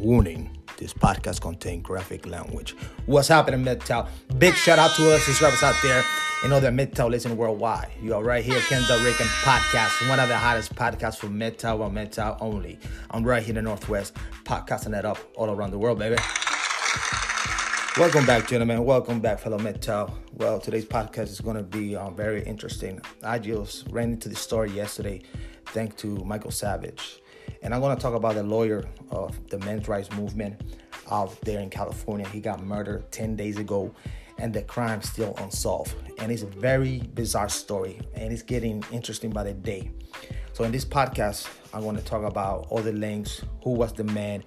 warning this podcast contains graphic language. What's happening, MGTOW? Big shout out to us, subscribers out there. and know that MGTOW listen worldwide. You are right here, Ken Rican Podcast, one of the hottest podcasts for MGTOW or MGTOW only. I'm right here in the Northwest, podcasting that up all around the world, baby. Welcome back, gentlemen. Welcome back, fellow MGTOW. Well, today's podcast is going to be um, very interesting. I just ran into the story yesterday, thanks to Michael Savage. And I'm going to talk about the lawyer of the men's rights movement out there in California. He got murdered 10 days ago, and the crime still unsolved. And it's a very bizarre story, and it's getting interesting by the day. So, in this podcast, I'm going to talk about all the links, who was the man,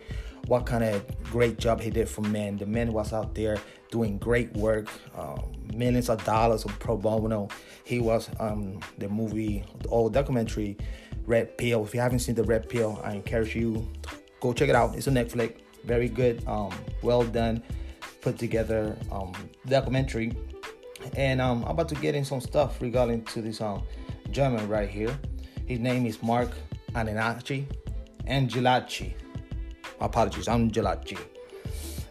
what kind of great job he did for men. The man was out there doing great work, um, millions of dollars of pro bono. He was um, the movie, the old documentary Red Pill. If you haven't seen the Red Pill, I encourage you go check it out. It's on Netflix. Very good, um, well done, put together um, documentary. And um, I'm about to get in some stuff regarding to this um, German right here. His name is Marc Anenacci, Angelacci. My apologies, Angelacci.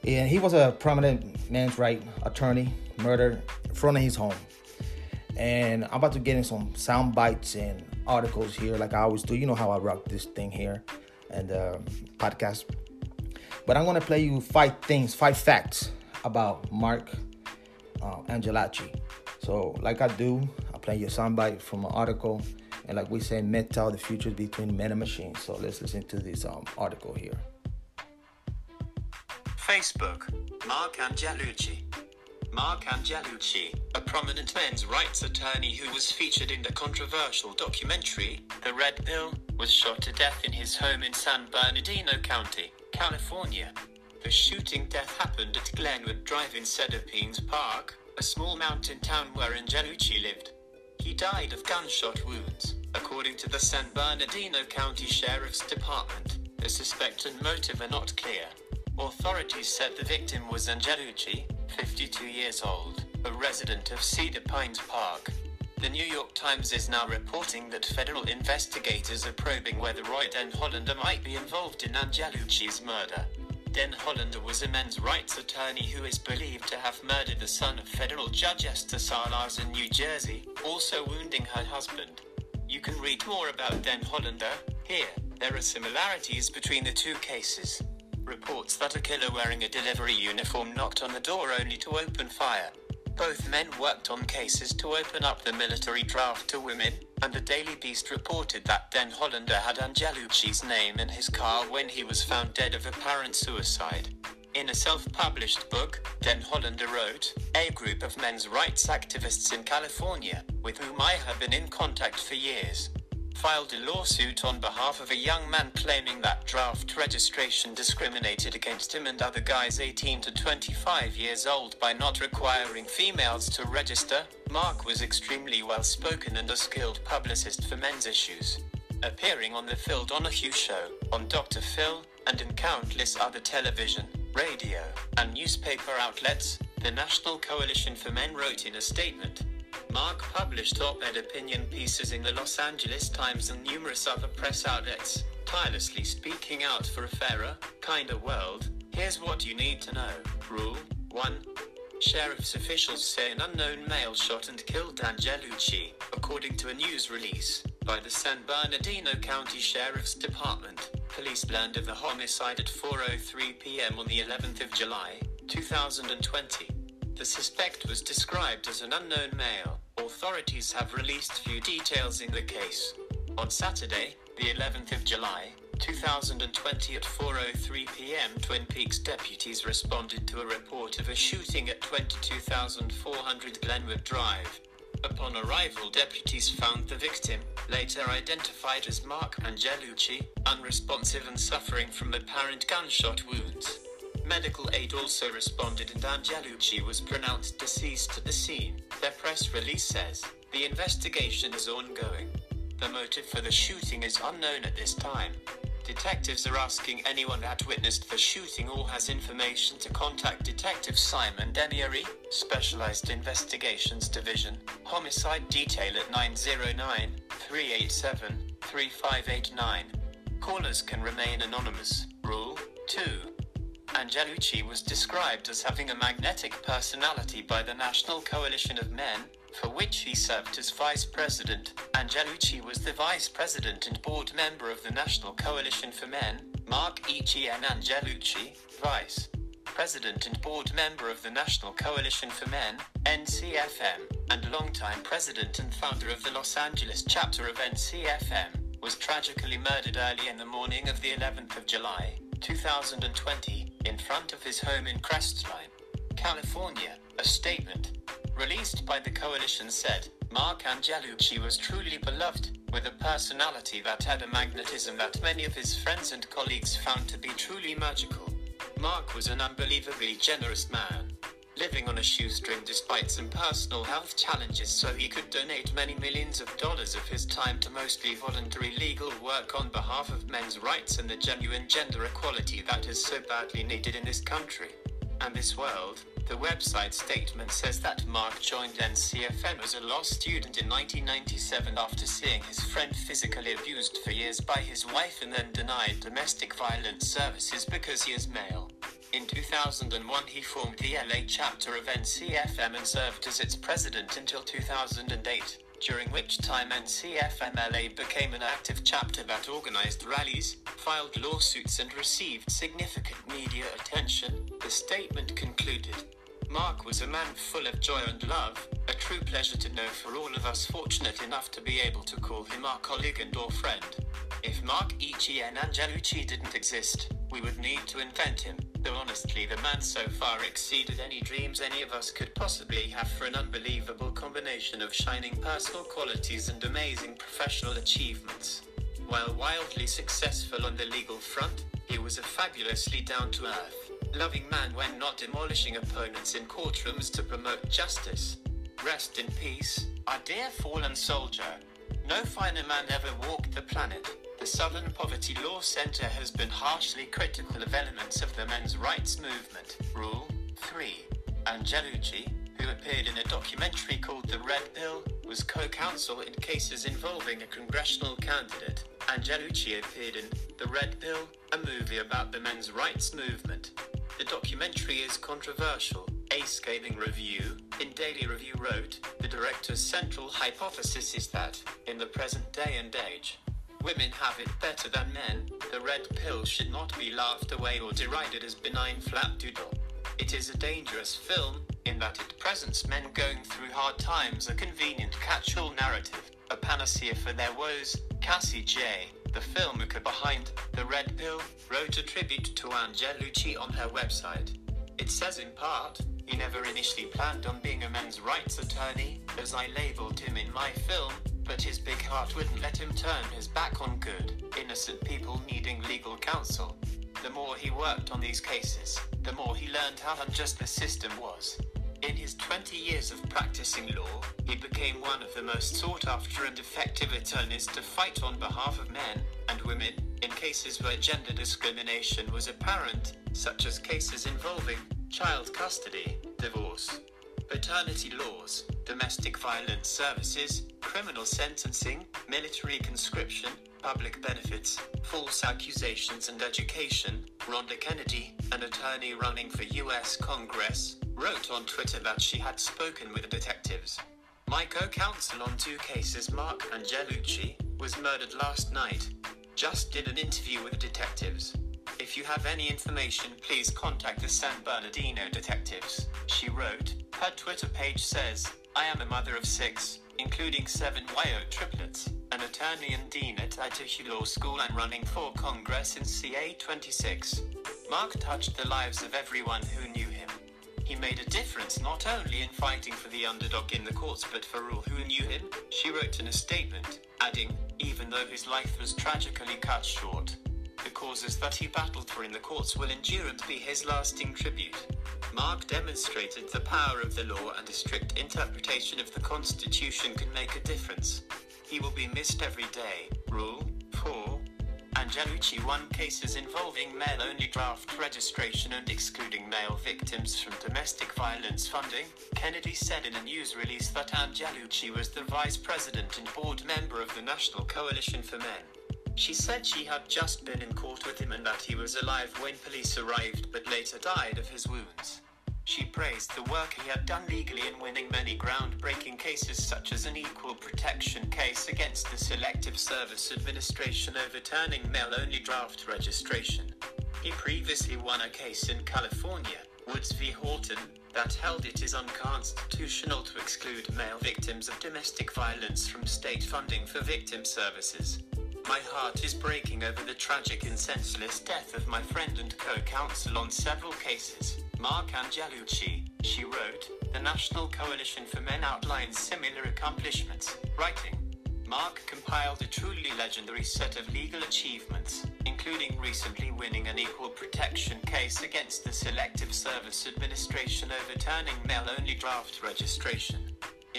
And he was a prominent man's right attorney, murdered in front of his home. And I'm about to get in some sound bites and articles here, like I always do. You know how I rock this thing here and uh, podcast. But I'm gonna play you five things, five facts about Marc uh, Angelacci. So, like I do, I play you a soundbite from an article, and like we say, metal, the future between men and machines. So let's listen to this um, article here. Facebook, Marc Angelucci. Marc Angelucci, a prominent men's rights attorney who was featured in the controversial documentary, The Red Pill, was shot to death in his home in San Bernardino County, California. The shooting death happened at Glenwood Drive in Cedar Pines Park, a small mountain town where Angelucci lived. He died of gunshot wounds, according to the San Bernardino County Sheriff's Department. The suspect and motive are not clear. Authorities said the victim was Angelucci, 52 years old, a resident of Cedar Pines Park. The New York Times is now reporting that federal investigators are probing whether Roy Den Hollander might be involved in Angelucci's murder. Den Hollander was a men's rights attorney who is believed to have murdered the son of federal judge Esther Salas in New Jersey, also wounding her husband. You can read more about Den Hollander here. There are similarities between the two cases. Reports that a killer wearing a delivery uniform knocked on the door only to open fire. Both men worked on cases to open up the military draft to women, and the Daily Beast reported that Den Hollander had Angelucci's name in his car when he was found dead of apparent suicide. In a self published book, Den Hollander wrote, A group of men's rights activists in California, with whom I have been in contact for years, filed a lawsuit on behalf of a young man claiming that draft registration discriminated against him and other guys 18 to 25 years old by not requiring females to register. Marc was extremely well spoken and a skilled publicist for men's issues. Appearing on the Phil Donahue Show, on Dr. Phil, and in countless other television, radio, and newspaper outlets, the National Coalition for Men wrote in a statement Marc published op ed opinion pieces in the Los Angeles Times and numerous other press outlets, tirelessly speaking out for a fairer, kinder world. Here's what you need to know. Rule 1. Sheriff's officials say an unknown male shot and killed Angelucci, according to a news release by the San Bernardino County Sheriff's Department. Police learned of the homicide at 4:03 p.m. on the 11th of July, 2020. The suspect was described as an unknown male. Authorities have released few details in the case. On Saturday, the 11th of July, 2020 at 4:03 p.m. Twin Peaks deputies responded to a report of a shooting at 22,400 Glenwood Drive. Upon arrival, deputies found the victim, later identified as Marc Angelucci, unresponsive and suffering from apparent gunshot wounds. Medical aid also responded and Angelucci was pronounced deceased at the scene. Their press release says the investigation is ongoing. The motive for the shooting is unknown at this time. Detectives are asking anyone that witnessed the shooting or has information to contact Detective Simon Demieri, Specialized Investigations Division, Homicide Detail at 909 387 3589. Callers can remain anonymous. Rule 2. Angelucci was described as having a magnetic personality by the National Coalition of Men, for which he served as vice president. Angelucci was the vice president and board member of the National Coalition for Men, Marc Etienne Angelucci, vice president and board member of the National Coalition for Men, NCFM, and longtime president and founder of the Los Angeles chapter of NCFM, was tragically murdered early in the morning of the 11th of July, 2020, in front of his home in Crestline, California. A statement released by the coalition said, Marc Angelucci was truly beloved, with a personality that had a magnetism that many of his friends and colleagues found to be truly magical. Marc was an unbelievably generous man, living on a shoestring despite some personal health challenges so he could donate many millions of dollars of his time to mostly voluntary legal work on behalf of men's rights and the genuine gender equality that is so badly needed in this country and this world. The website statement says that Marc joined NCFM as a law student in 1997 after seeing his friend physically abused for years by his wife and then denied domestic violence services because he is male. In 2001, he formed the LA chapter of NCFM and served as its president until 2008 during which time NCFMLA became an active chapter that organized rallies, filed lawsuits, and received significant media attention. The statement concluded Marc was a man full of joy and love, a true pleasure to know for all of us fortunate enough to be able to call him our colleague and or friend. If Marc Etienne Angelucci didn't exist, we would need to invent him. Though honestly, the man so far exceeded any dreams any of us could possibly have for an unbelievable combination of shining personal qualities and amazing professional achievements. While wildly successful on the legal front, he was a fabulously down to earth, loving man when not demolishing opponents in courtrooms to promote justice. Rest in peace, our dear fallen soldier. No finer man ever walked the planet. The Southern Poverty Law Center has been harshly critical of elements of the men's rights movement. Rule 3. Angelucci, who appeared in a documentary called The Red Pill, was co counsel in cases involving a congressional candidate. Angelucci appeared in The Red Pill, a movie about the men's rights movement. The documentary is controversial. A scathing review in Daily Review wrote The director's central hypothesis is that, in the present day and age, Women have it better than men. The red pill should not be laughed away or derided as benign flapdoodle. It is a dangerous film in that it presents men going through hard times a convenient catch-all narrative, a panacea for their woes. Cassie Jaye, the filmmaker behind The Red Pill, wrote a tribute to Angelucci on her website. It says in part, he never initially planned on being a men's rights attorney, as I labeled him in my film, but his big heart wouldn't let him turn his back on good, innocent people needing legal counsel. The more he worked on these cases, the more he learned how unjust the system was. In his 20 years of practicing law, he became one of the most sought after and effective attorneys to fight on behalf of men and women in cases where gender discrimination was apparent, such as cases involving child custody, divorce, paternity laws, domestic violence services, criminal sentencing, military conscription, public benefits, false accusations, and education. Rhonda Kennedy, an attorney running for U.S. Congress, wrote on Twitter that she had spoken with the detectives. My co counsel on two cases, Marc Angelucci, was murdered last night. Just did an interview with the detectives. If you have any information, please contact the San Bernardino detectives. She wrote. Her Twitter page says, I am a mother of six, including seven YO triplets, an attorney and dean at Itachi Law School and running for Congress in CA 26. Marc touched the lives of everyone who knew. He made a difference not only in fighting for the underdog in the courts but for all who knew him, she wrote in a statement, adding, even though his life was tragically cut short, the causes that he battled for in the courts will endure and be his lasting tribute. Marc demonstrated the power of the law and a strict interpretation of the Constitution can make a difference. He will be missed every day. Rule 4. Angelucci won cases involving male only draft registration and excluding male victims from domestic violence funding. Kennedy said in a news release that Angelucci was the vice president and board member of the National Coalition for Men. She said she had just been in court with him and that he was alive when police arrived but later died of his wounds. She praised the work he had done legally in winning many groundbreaking cases, such as an equal protection case against the Selective Service Administration overturning male only draft registration. He previously won a case in California, Woods v. Horton, that held it is unconstitutional to exclude male victims of domestic violence from state funding for victim services. My heart is breaking over the tragic and senseless death of my friend and co counsel on several cases. Marc Angelucci, she wrote, the National Coalition for Men outlines similar accomplishments, writing, Marc compiled a truly legendary set of legal achievements, including recently winning an equal protection case against the Selective Service Administration overturning male only draft registration.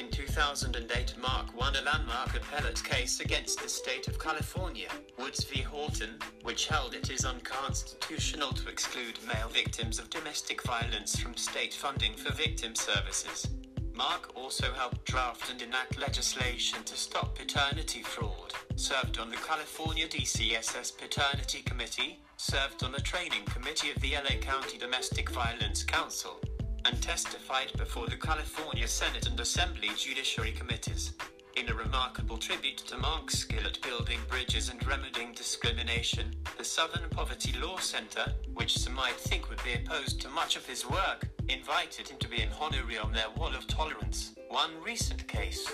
In 2008, Marc won a landmark appellate case against the state of California, Woods v. Horton, which held it is unconstitutional to exclude male victims of domestic violence from state funding for victim services. Marc also helped draft and enact legislation to stop paternity fraud, served on the California DCSS Paternity Committee, served on the training committee of the LA County Domestic Violence Council, and testified before the California Senate and Assembly Judiciary Committees. In a remarkable tribute to Marc's skill at building bridges and remedying discrimination, the Southern Poverty Law Center, which some might think would be opposed to much of his work, invited him to be an honorary on their wall of tolerance. One recent case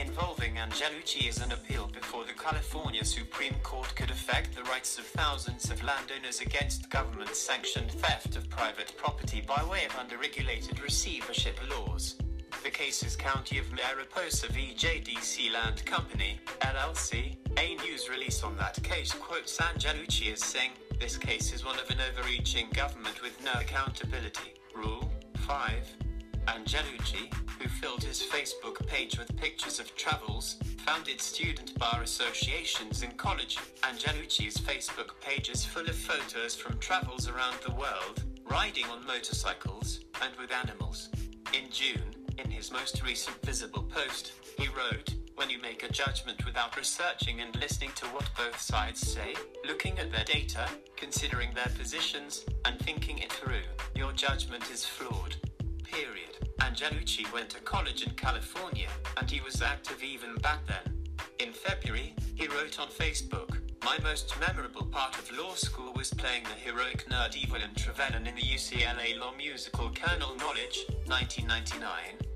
involving Angelucci is an appeal before the California Supreme Court could affect the rights of thousands of landowners against government sanctioned theft of private property by way of underregulated receivership laws. The case is County of Mariposa v. JDC Land Company, LLC. A news release on that case quotes Angelucci as saying, This case is one of an overreaching government with no accountability. Rule 5. Angelucci, who filled his Facebook page with pictures of travels, founded student bar associations in college. Angelucci's Facebook page is full of photos from travels around the world, riding on motorcycles, and with animals. In June, in his most recent visible post, he wrote, When you make a judgment without researching and listening to what both sides say, looking at their data, considering their positions, and thinking it through, your judgment is flawed. Period. Angelucci went to college in California, and he was active even back then. In February, he wrote on Facebook, My most memorable part of law school was playing the heroic nerd Evelyn Trevelyan in the UCLA law musical Kernel Knowledge, 1999,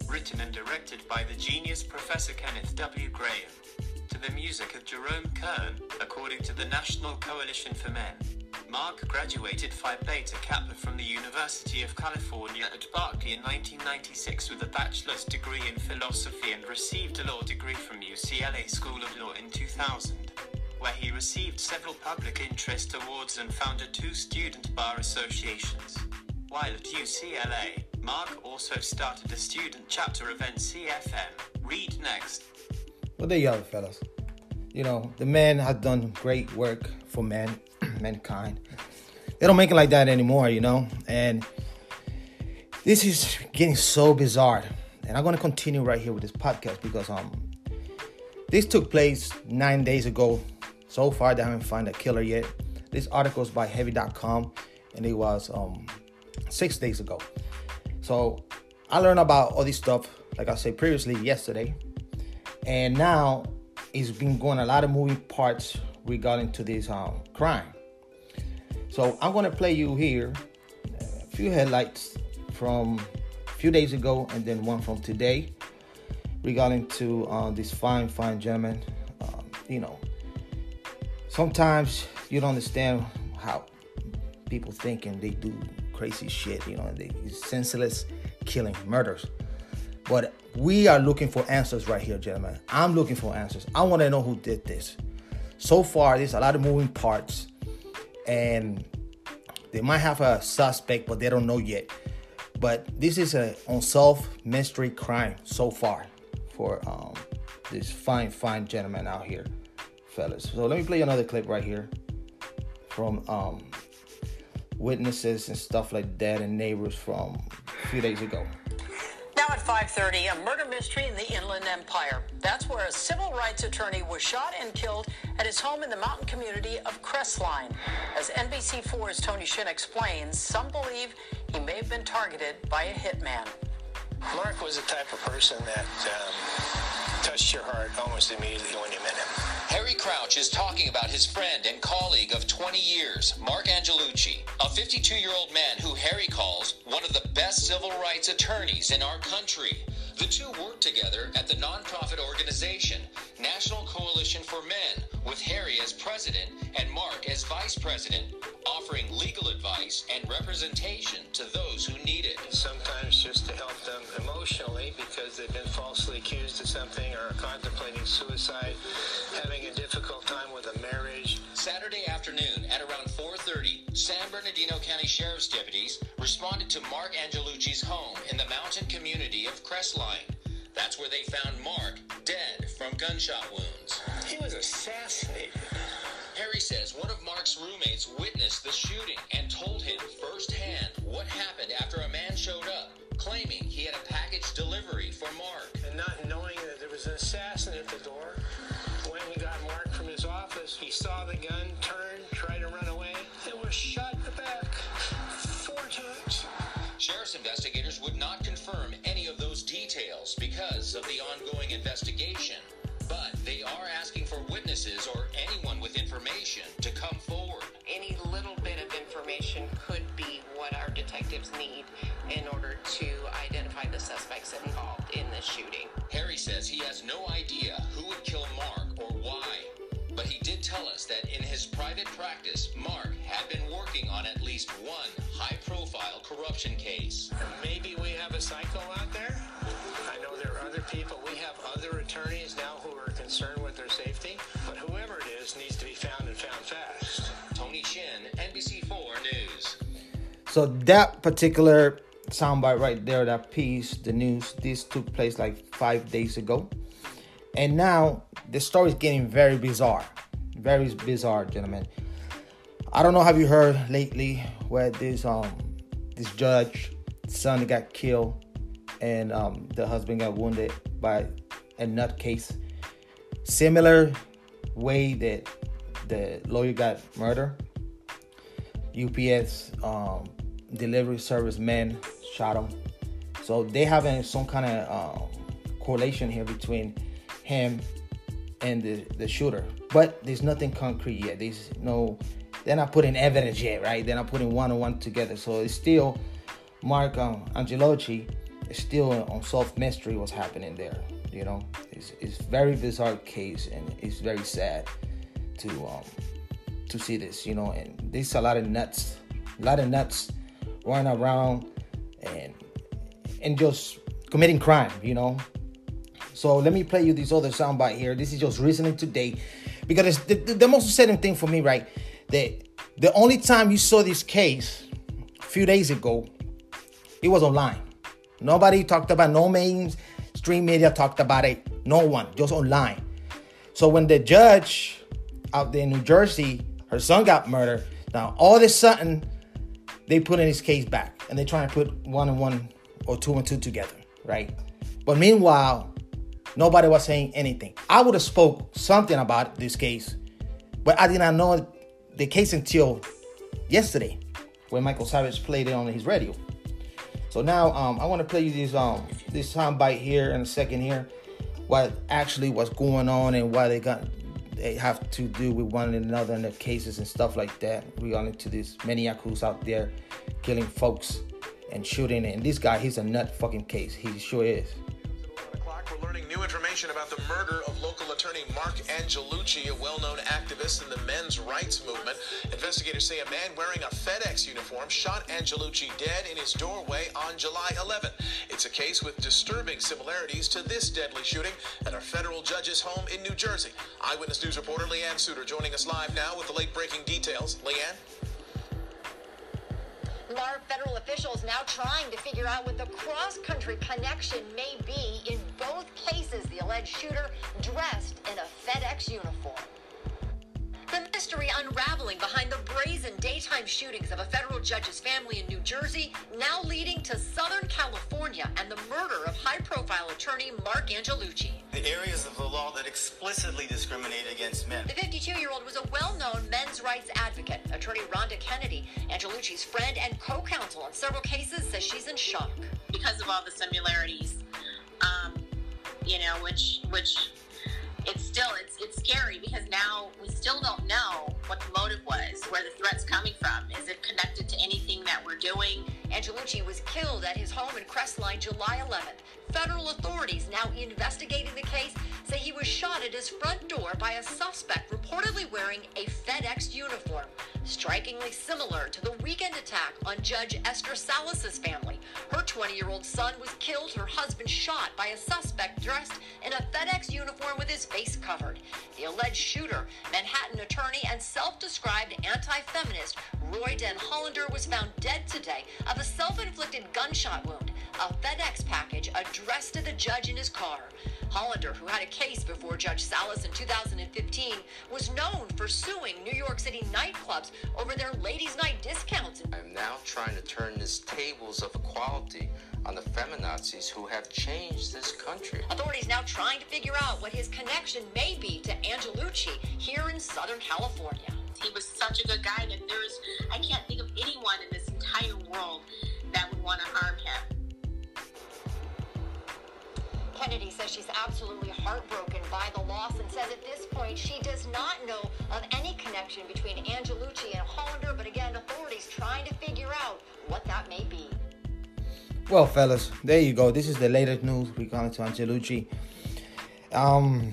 written and directed by the genius Professor Kenneth W. Graham. To the music of Jerome Kern, according to the National Coalition for Men. Marc graduated Phi Beta Kappa from the University of California at Berkeley in 1996 with a bachelor's degree in philosophy and received a law degree from UCLA School of Law in 2000, where he received several public interest awards and founded two student bar associations. While at UCLA, Marc also started a student chapter of NCFM. Read next. Well, there you have it, fellas. You know, the man has done great work for men mankind. They don't make it like that anymore, you know? And this is getting so bizarre. And I'm gonna continue right here with this podcast because um this took place nine days ago. So far they haven't found a killer yet. This article is by heavy.com and it was um six days ago. So I learned about all this stuff, like I said previously yesterday. And now it's been going a lot of moving parts regarding to this um, crime. So I'm gonna play you here a few headlights from a few days ago and then one from today regarding to uh, this fine, fine gentleman. Um, you know, sometimes you don't understand how people think and they do crazy shit. You know, they senseless killing, murders. But we are looking for answers right here, gentlemen. I'm looking for answers. I want to know who did this. So far, there's a lot of moving parts and they might have a suspect, but they don't know yet. But this is a unsolved mystery crime so far for um, this fine, fine gentleman out here, fellas. So let me play another clip right here from um, witnesses and stuff like that and neighbors from a few days ago. Now at 5:30, a murder mystery in the Inland Empire. That's where a civil rights attorney was shot and killed at his home in the mountain community of Crestline. As NBC4's Tony Shin explains, some believe he may have been targeted by a hitman. Marc was the type of person that um, touched your heart almost immediately when you met him. Harry Crouch is talking about his friend and colleague of 20 years, Marc Angelucci, a 52 year old man who Harry calls one of the best civil rights attorneys in our country. The two work together at the nonprofit organization National Coalition for Men, with Harry as president and Marc as vice president, offering legal advice and representation to those who need it. Sometimes just to help them emotionally because they've been falsely accused of something or are contemplating suicide, having a difficult time with a marriage. Saturday afternoon at around 4:30, San Bernardino County Sheriff's deputies responded to Marc Angelucci's home in the mountain community of Crestline. That's where they found Marc dead from gunshot wounds. He was assassinated. Harry says one of Marc's roommates witnessed the shooting and told him firsthand what happened after a man showed up, claiming he had a package delivery for Marc. And not knowing that there was an assassin at the door, when we got Marc from his office, he saw the gun, turned, tried to run away, and was shot in the back four times. Sheriff's investigators would not confirm any of those details because of the ongoing investigation, but they are asking for witnesses or anyone with information to come forward. any little bit of information could be what our detectives need in order to identify the suspects involved in this shooting. Harry says he has no idea who would kill Marc or why, but he did tell us that in his private practice, Marc had been working on at least one high profile corruption case. Maybe we have a psycho out there. I know there are other people. We have other attorneys now who are concerned with their safety. But whoever it is needs to be found and found fast. Tony Shin, NBC4 News. So that particular soundbite right there, that piece, the news, this took place like five days ago. And now the story is getting very bizarre. Very bizarre, gentlemen. I don't know have you heard lately where this um this judge son got killed and um the husband got wounded by a nutcase. Similar way that the lawyer got murdered. UPS um, delivery service men shot him. So they having some kind of um, correlation here between him and the, the shooter. But there's nothing concrete yet. There's no, they're not putting evidence yet, right? They're not putting one on one together. So it's still Marc um, Angelucci is still on soft mystery what's happening there. You know, it's it's very bizarre case and it's very sad to um to see this. You know, and there's a lot of nuts, a lot of nuts running around and and just committing crime. You know, so let me play you this other soundbite here. This is just recently today, because the, the, the most upsetting thing for me, right? That the only time you saw this case a few days ago, it was online. Nobody talked about no mainstream media talked about it. No one, just online. So when the judge out there in New Jersey, her son got murdered. Now all of a sudden, they put in his case back, and they trying to put one and one or two and two together, right? But meanwhile, nobody was saying anything. I would have spoke something about this case, but I did not know the case until yesterday, when Michael Savage played it on his radio. So now um, I want to play you this um this sound bite here in a second here, what actually was going on and why they got they have to do with one another in the cases and stuff like that. Regarding to these maniacs out there killing folks and shooting. And this guy, he's a nut fucking case. He sure is. o'clock, we're learning new information about the murder of local attorney Marc Angelucci, a well-known activist in the men's rights movement. Investigators say a man wearing a FedEx uniform shot Angelucci dead in his doorway on July 11. It's a case with disturbing similarities to this deadly shooting at a federal judge's home in New Jersey. Eyewitness News reporter Leanne Suter joining us live now with the late-breaking details. Leanne? Larb federal officials now trying to figure out what the cross-country connection may be in both cases. The alleged shooter dressed in a FedEx uniform. The mystery unraveling behind the brazen daytime shootings of a federal judge's family in New Jersey, now leading to Southern California and the murder of high profile attorney Marc Angelucci. The areas of the law that explicitly discriminate against men. The 52 year old was a well known men's rights advocate. Attorney Rhonda Kennedy, Angelucci's friend and co counsel in several cases, says she's in shock. Because of all the similarities, um, you know, which, which, it's still it's it's scary because now we still don't know what the motive was, where the threat's coming from. Is it connected to anything that we're doing? Angelucci was killed at his home in Crestline July 11th. Federal authorities now investigating the case say he was shot at his front door by a suspect reportedly wearing a FedEx uniform, strikingly similar to the weekend attack on Judge Esther Salas's family. Her 20-year-old son was killed, her husband shot by a suspect dressed in a his face covered. The alleged shooter, Manhattan attorney and self-described anti-feminist Roy Den Hollander was found dead today of a self-inflicted gunshot wound, a FedEx package addressed to the judge in his car. Hollander, who had a case before Judge Salas in 2015, was known for suing New York City nightclubs over their ladies' night discounts. I'm now trying to turn this tables of equality on the feminazis who have changed this country. Authorities now trying to figure out what his connection may be to Angelucci here in Southern California. He was such a good guy that there's I can't think of anyone in this entire world that would want to harm him. Kennedy says she's absolutely heartbroken by the loss and says at this point she does not know of any connection between Angelucci and Hollander, but again, authorities trying to figure out what that may be. Well, fellas, there you go. This is the latest news regarding to Angelucci. Um,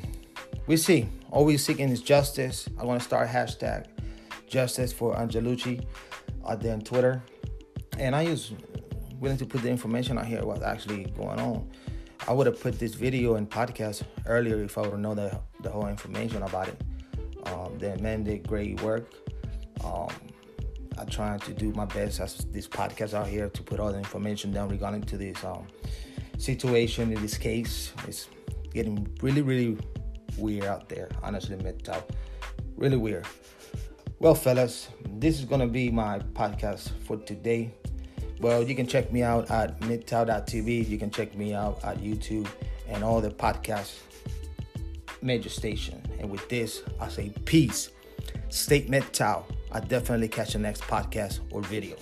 we see. All we're seeking is justice. I want to start hashtag justice for Angelucci out there on Twitter. And I was willing to put the information out here what's actually going on. I would have put this video and podcast earlier if I would have known the, the whole information about it. Um, the men did great work. Um, I trying to do my best as this podcast out here to put all the information down regarding to this um, situation in this case. It's getting really, really weird out there. Honestly, MGTOW, really weird. Well, fellas, this is gonna be my podcast for today. Well, you can check me out at MGTOW.tv. You can check me out at YouTube and all the podcast major station. And with this, I say peace. State MGTOW. I definitely catch the next podcast or video.